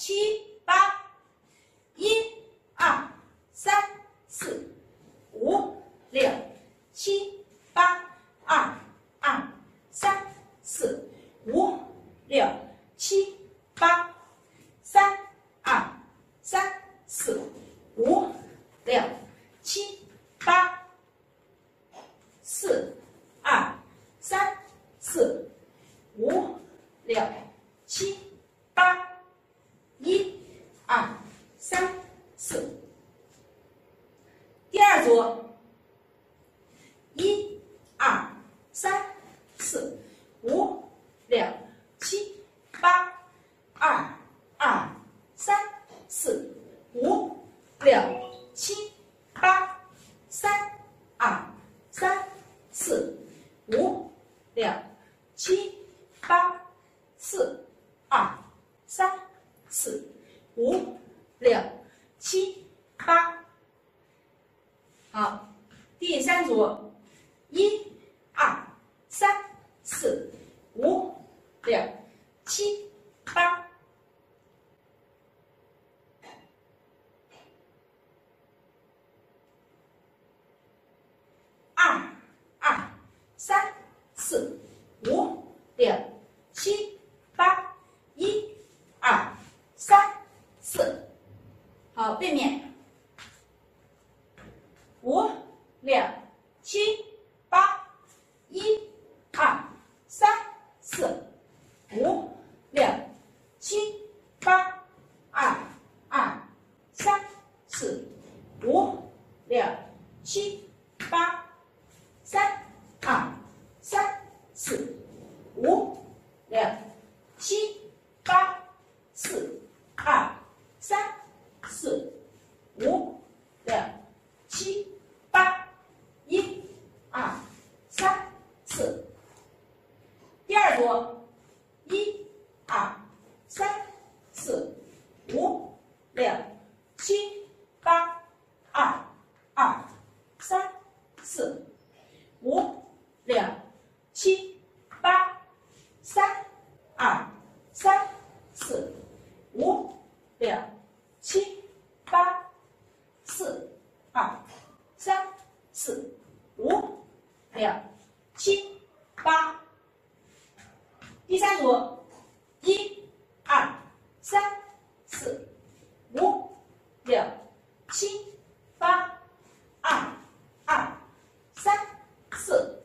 七。六七八三二三四五六七八四二三四五六七八好第三组一二三四五六七八背面。五、六、七、八，一、二、三、四、五、六、七、八，二、二、三、四、五、六、七、八，三、二、三、四、五、六、七、八，四、二、三、四、五、六。七、八、一、二、三、四。第二组，一、二、三、四、五、六、七、八、二、二、三、四、五、六、七、八、三、二、三、四、五、六、七、八、四。二、三、四、五、六、七、八。第三组，一、二、三、四、五、六、七、八、二、二、三、四、